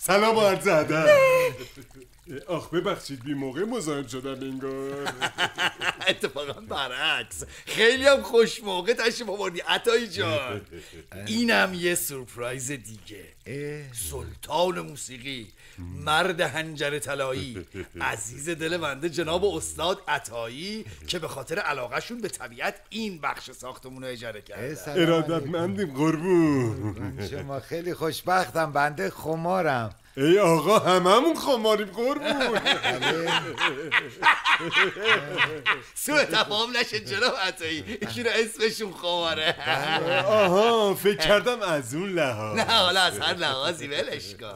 سلام عرض ادب. آخ ببخشید بی موقع مزاحم شدم انگار. اتفاقا برعکس. خیلی هم خوش موقع تشریف آوردی عطایی جان. اینم یه سورپرایز دیگه. سلطان موسیقی مرد هنجر طلایی. عزیز دل بنده جناب استاد عطایی که به خاطر علاقهشون به طبیعت این بخش ساختمون رو اجاره کرده. ارادتمندیم قربون. شما خیلی خوشبختم بنده خمارم. ای آقا هممون خماریم قربون سوء تفاهم نشه جناب عطایی. ایشون اسمشون خماره. آها فکر کردم از اون لحاظ. نه حالا از هر لحاظی ولش کن.